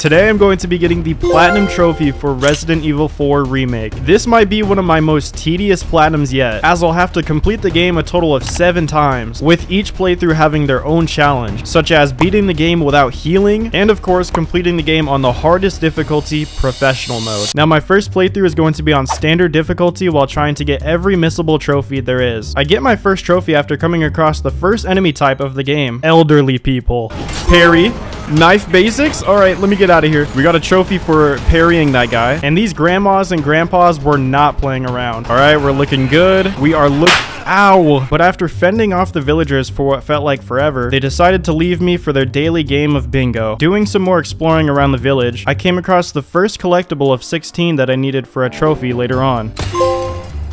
Today I'm going to be getting the Platinum Trophy for Resident Evil 4 Remake. This might be one of my most tedious Platinums yet, as I'll have to complete the game a total of 7 times, with each playthrough having their own challenge, such as beating the game without healing, and of course completing the game on the hardest difficulty, Professional mode. Now my first playthrough is going to be on Standard difficulty while trying to get every missable trophy there is. I get my first trophy after coming across the first enemy type of the game, Elderly People. Parry, Knife basics? Alright, let me get out of here. We got a trophy for parrying that guy. And these grandmas and grandpas were not playing around. Alright, we're looking good. We are look- Ow! But after fending off the villagers for what felt like forever, they decided to leave me for their daily game of bingo. Doing some more exploring around the village, I came across the first collectible of 16 that I needed for a trophy later on.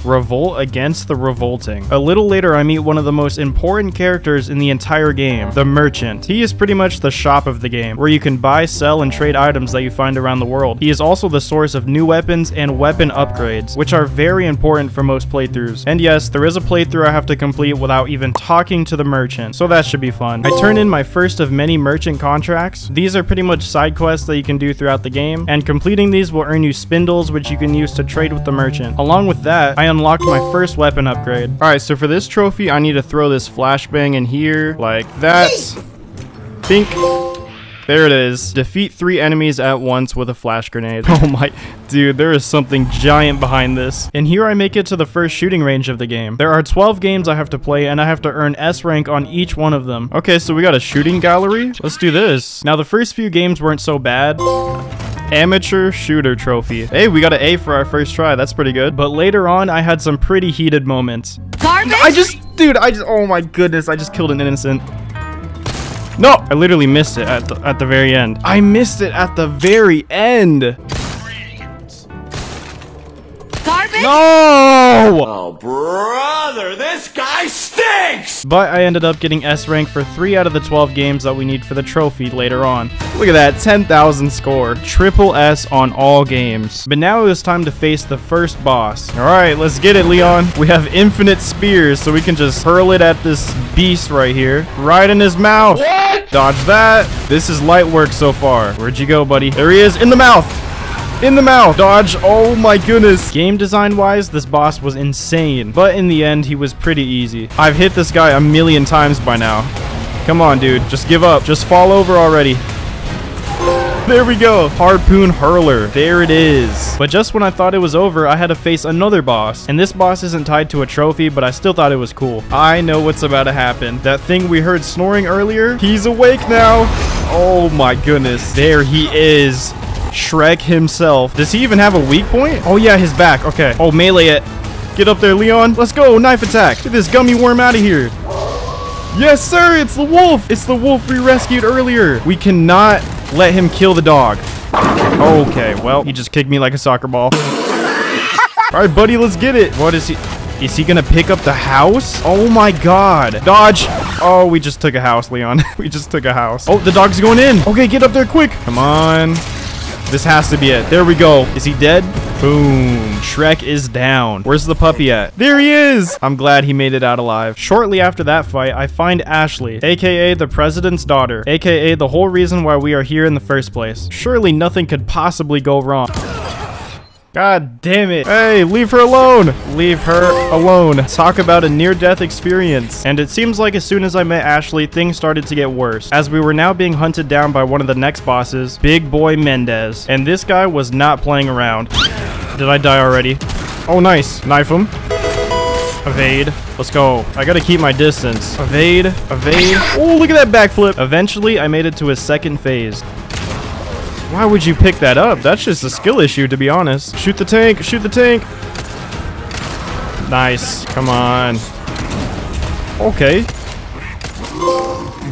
Revolt against the revolting. A little later, I meet one of the most important characters in the entire game, the Merchant. He is pretty much the shop of the game, where you can buy, sell, and trade items that you find around the world. He is also the source of new weapons and weapon upgrades, which are very important for most playthroughs. And yes, there is a playthrough I have to complete without even talking to the Merchant, so that should be fun. I turn in my first of many Merchant contracts. These are pretty much side quests that you can do throughout the game, and completing these will earn you spindles, which you can use to trade with the Merchant. Along with that, I unlocked my first weapon upgrade. All right, so for this trophy, I need to throw this flashbang in here like that. Think. There it is. Defeat three enemies at once with a flash grenade. Oh my, dude, there is something giant behind this. And here I make it to the first shooting range of the game. There are 12 games I have to play and I have to earn S rank on each one of them. Okay, so we got a shooting gallery. Let's do this. Now the first few games weren't so bad. Amateur Shooter Trophy. Hey, we got an A for our first try. That's pretty good. But later on, I had some pretty heated moments. Garbage? I just, dude, I just, oh my goodness, I just killed an innocent. No, I literally missed it at the, at the very end. I missed it at the very end. Garbage? No! Oh, brother, this guy stinks! But I ended up getting S rank for 3 out of the 12 games that we need for the trophy later on. Look at that, 10,000 score. Triple S on all games. But now it was time to face the first boss. Alright, let's get it, Leon. We have infinite spears, so we can just hurl it at this beast right here. Right in his mouth. What? Dodge that. This is light work so far. Where'd you go, buddy? There he is, in the mouth. In the mouth! Dodge! Oh my goodness! Game design wise, this boss was insane, but in the end, he was pretty easy. I've hit this guy a million times by now. Come on, dude. Just give up. Just fall over already. There we go. Harpoon Hurler. There it is. But just when I thought it was over, I had to face another boss. And this boss isn't tied to a trophy, but I still thought it was cool. I know what's about to happen. That thing we heard snoring earlier, he's awake now. Oh my goodness. There he is. Shrek himself. Does he even have a weak point? Oh yeah, his back. Okay. Oh, melee it. Get up there, Leon. Let's go. Knife attack. Get this gummy worm out of here. Yes, sir. It's the wolf. It's the wolf we rescued earlier. We cannot let him kill the dog. Okay, well, he just kicked me like a soccer ball. All right, buddy, let's get it. What is he? Is he gonna pick up the house? Oh my god. Dodge. Oh, we just took a house, Leon. we just took a house. Oh, the dog's going in. Okay, get up there quick. Come on. This has to be it. There we go. Is he dead? Boom. Shrek is down. Where's the puppy at? There he is! I'm glad he made it out alive. Shortly after that fight, I find Ashley, aka the president's daughter, aka the whole reason why we are here in the first place. Surely nothing could possibly go wrong. God damn it. Hey, leave her alone. Leave her alone. Talk about a near-death experience. And it seems like as soon as I met Ashley, things started to get worse, as we were now being hunted down by one of the next bosses, Big Boy Mendez. And this guy was not playing around. Did I die already? Oh, nice. Knife him. Evade. Let's go. I gotta keep my distance. Evade. Evade. Oh, look at that backflip. Eventually, I made it to his second phase. Why would you pick that up? That's just a skill issue, to be honest. Shoot the tank. Shoot the tank. Nice. Come on. Okay.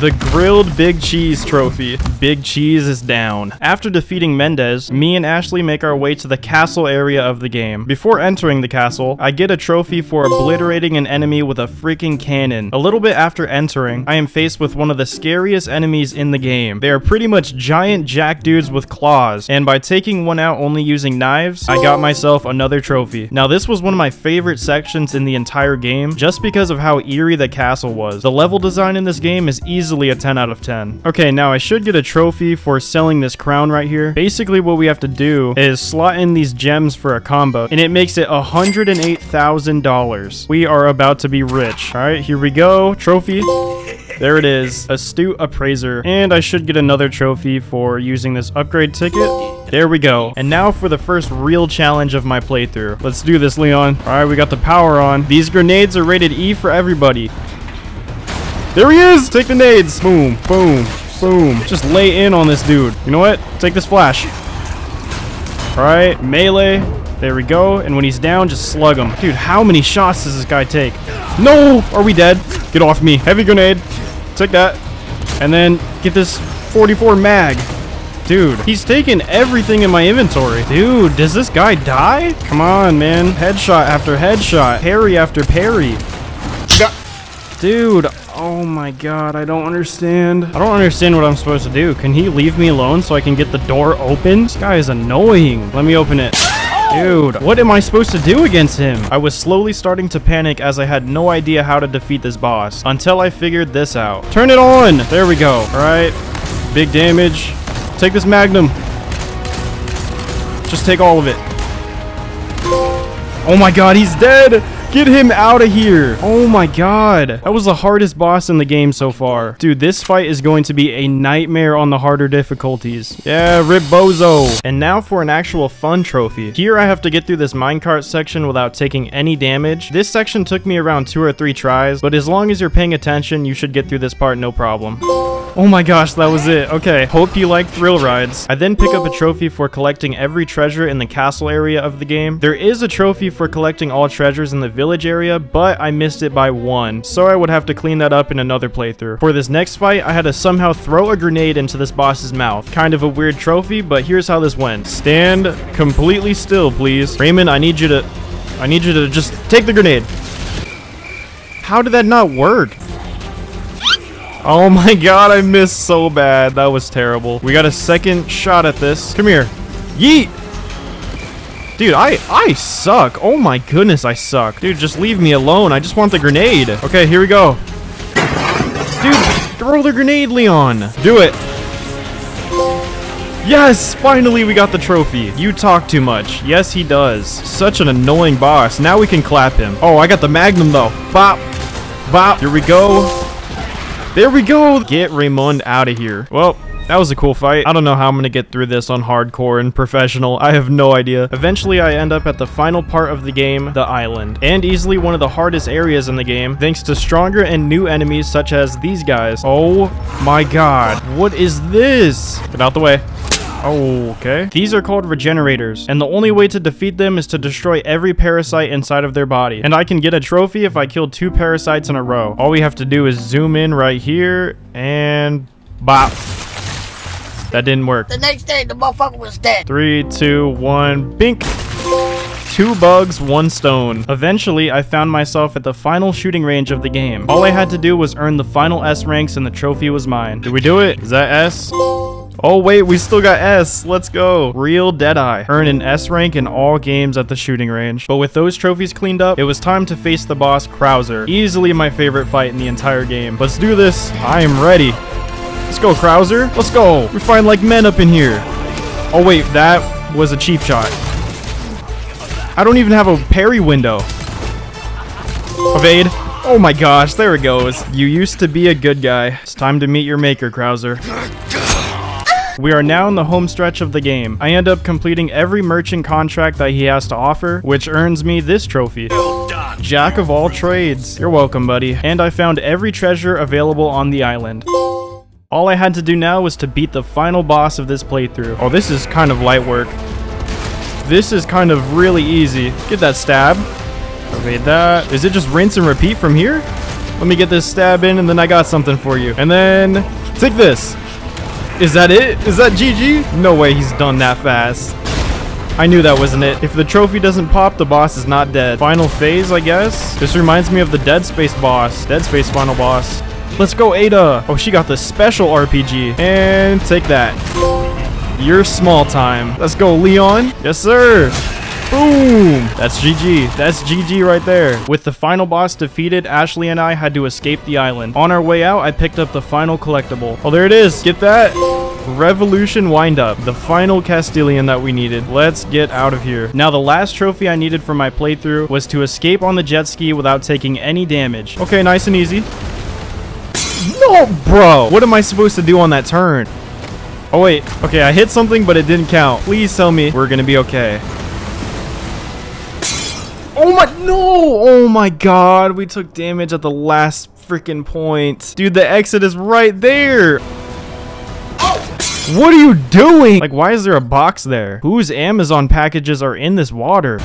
The grilled big cheese trophy. Big cheese is down. After defeating Mendez, me and Ashley make our way to the castle area of the game. Before entering the castle, I get a trophy for obliterating an enemy with a freaking cannon. A little bit after entering, I am faced with one of the scariest enemies in the game. They are pretty much giant jack dudes with claws, and by taking one out only using knives, I got myself another trophy. Now this was one of my favorite sections in the entire game, just because of how eerie the castle was. The level design in this game is easily easily a 10 out of 10. Okay, now I should get a trophy for selling this crown right here. Basically, what we have to do is slot in these gems for a combo, and it makes it $108,000. We are about to be rich. All right, here we go. Trophy. There it is, Astute Appraiser. And I should get another trophy for using this upgrade ticket. There we go. And now for the first real challenge of my playthrough. Let's do this, Leon. All right, we got the power on. These grenades are rated E for everybody. There he is! Take the nades! Boom, boom, boom. Just lay in on this dude. You know what? Take this flash. All right, melee. There we go. And when he's down, just slug him. Dude, how many shots does this guy take? No! Are we dead? Get off me. Heavy grenade. Take that. And then get this 44 mag. Dude, he's taking everything in my inventory. Dude, does this guy die? Come on, man. Headshot after headshot. Parry after parry. Dude, oh my god, I don't understand. I don't understand what I'm supposed to do. Can he leave me alone so I can get the door open? This guy is annoying. Let me open it. Dude, what am I supposed to do against him? I was slowly starting to panic as I had no idea how to defeat this boss until I figured this out. Turn it on! There we go. All right, big damage. Take this magnum. Just take all of it. Oh my god, he's dead! Get him out of here. Oh my god. That was the hardest boss in the game so far. Dude, this fight is going to be a nightmare on the harder difficulties. Yeah, rip bozo. And now for an actual fun trophy. Here I have to get through this minecart section without taking any damage. This section took me around two or three tries, but as long as you're paying attention, you should get through this part no problem. Oh my gosh, that was it. Okay, hope you like thrill rides. I then pick up a trophy for collecting every treasure in the castle area of the game. There is a trophy for collecting all treasures in the village area, but I missed it by one, so I would have to clean that up in another playthrough. For this next fight, I had to somehow throw a grenade into this boss's mouth. Kind of a weird trophy, but here's how this went. Stand completely still, please. Raymond, I need you to... I need you to just take the grenade. How did that not work? Oh my god, I missed so bad. That was terrible. We got a second shot at this. Come here. Yeet! Dude, I I suck. Oh my goodness, I suck. Dude, just leave me alone. I just want the grenade. Okay, here we go. Dude, throw the grenade, Leon. Do it. Yes, finally we got the trophy. You talk too much. Yes, he does. Such an annoying boss. Now we can clap him. Oh, I got the magnum though. Bop. Bop. Here we go. There we go. Get Raymond out of here. Well, that was a cool fight. I don't know how I'm gonna get through this on hardcore and professional. I have no idea. Eventually, I end up at the final part of the game, the island. And easily one of the hardest areas in the game, thanks to stronger and new enemies such as these guys. Oh my god. What is this? Get out the way. Oh, okay. These are called regenerators, and the only way to defeat them is to destroy every parasite inside of their body. And I can get a trophy if I kill two parasites in a row. All we have to do is zoom in right here, and bop. That didn't work. The next day, the motherfucker was dead. Three, two, one, bink. Two bugs, one stone. Eventually, I found myself at the final shooting range of the game. All I had to do was earn the final S ranks and the trophy was mine. Did we do it? Is that S? Oh wait, we still got S. Let's go. Real Deadeye. Earn an S rank in all games at the shooting range. But with those trophies cleaned up, it was time to face the boss, Krauser. Easily my favorite fight in the entire game. Let's do this. I am ready. Let's go, Krauser. Let's go. We find like men up in here. Oh wait, that was a cheap shot. I don't even have a parry window. Evade. Oh my gosh, there it goes. You used to be a good guy. It's time to meet your maker, Krauser. We are now in the home stretch of the game. I end up completing every merchant contract that he has to offer, which earns me this trophy. Jack of all trades. You're welcome, buddy. And I found every treasure available on the island. All I had to do now was to beat the final boss of this playthrough. Oh, this is kind of light work. This is kind of really easy. Get that stab. Evade that. Is it just rinse and repeat from here? Let me get this stab in and then I got something for you. And then take this. Is that it? Is that GG? No way he's done that fast. I knew that wasn't it. If the trophy doesn't pop, the boss is not dead. Final phase, I guess? This reminds me of the Dead Space boss. Dead Space final boss. Let's go, Ada. Oh, she got the special RPG. And take that. You're small time. Let's go, Leon. Yes, sir. Boom! That's GG. That's GG right there. With the final boss defeated, Ashley and I had to escape the island. On our way out, I picked up the final collectible. Oh, there it is. Get that? Revolution Windup, the final Castellan that we needed. Let's get out of here. Now, the last trophy I needed for my playthrough was to escape on the jet ski without taking any damage. Okay, nice and easy. No, bro. What am I supposed to do on that turn? Oh, wait. Okay, I hit something, but it didn't count. Please tell me we're to be okay. Oh my, no. Oh my God. We took damage at the last freaking point. Dude, the exit is right there. What are you doing? Like, why is there a box there? Whose Amazon packages are in this water?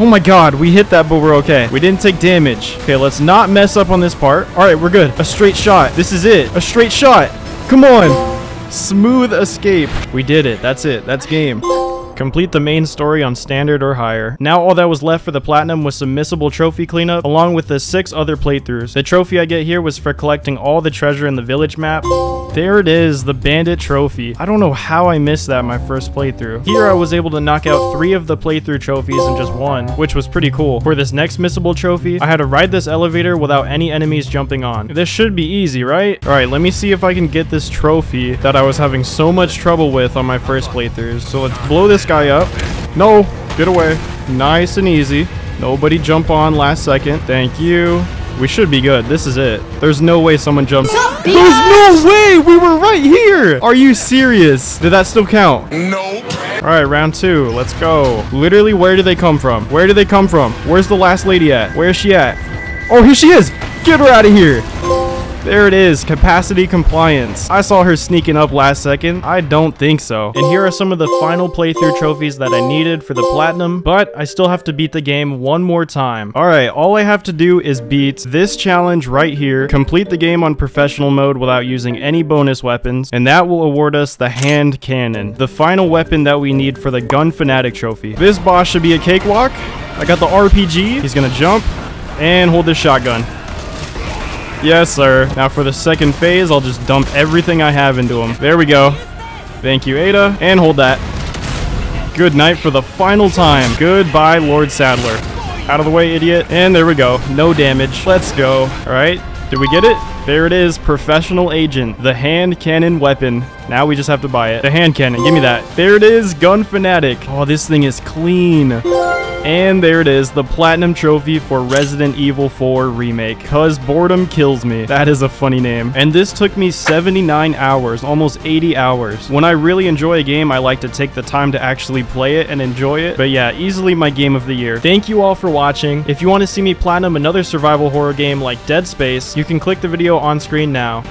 Oh my god, we hit that, but we're okay. We didn't take damage. Okay, let's not mess up on this part. All right, we're good. A straight shot. This is it. A straight shot. Come on. Smooth escape. We did it. That's it. That's game. Complete the main story on standard or higher. Now all that was left for the platinum was some missable trophy cleanup along with the six other playthroughs. The trophy I get here was for collecting all the treasure in the village map. There it is, the bandit trophy. I don't know how I missed that my first playthrough. Here I was able to knock out three of the playthrough trophies in just one, which was pretty cool. For this next missable trophy, I had to ride this elevator without any enemies jumping on. This should be easy, right? Alright, let me see if I can get this trophy that I was having so much trouble with on my first playthroughs. So let's blow this guy up. No, get away. Nice and easy. Nobody jump on last second. Thank you. We should be good. This is it. There's no way someone jumps. There's no way! We were right here! Are you serious? Did that still count? Nope. Alright, round two. Let's go. Literally, where do they come from? Where do they come from? Where's the last lady at? Where is she at? Oh, here she is! Get her out of here! There it is, capacity compliance. I saw her sneaking up last second. I don't think so. And here are some of the final playthrough trophies that I needed for the platinum, but I still have to beat the game one more time. All right, all I have to do is beat this challenge right here, complete the game on professional mode without using any bonus weapons, and that will award us the hand cannon, the final weapon that we need for the gun fanatic trophy. This boss should be a cakewalk. I got the RPG. He's gonna jump and hold this shotgun. Yes, sir. Now for the second phase, I'll just dump everything I have into him. There we go. Thank you, Ada. And hold that. Good night for the final time. Goodbye, Lord Saddler. Out of the way, idiot. And there we go. No damage. Let's go. All right. Did we get it? There it is. Professional Agent. The hand cannon weapon. Now we just have to buy it. The hand cannon. Give me that. There it is. Gun Fanatic. Oh, this thing is clean. And there it is, the Platinum Trophy for Resident Evil 4 Remake. Cause boredom kills me. That is a funny name. And this took me 79 hours, almost 80 hours. When I really enjoy a game, I like to take the time to actually play it and enjoy it. But yeah, easily my game of the year. Thank you all for watching. If you want to see me platinum another survival horror game like Dead Space, you can click the video on screen now.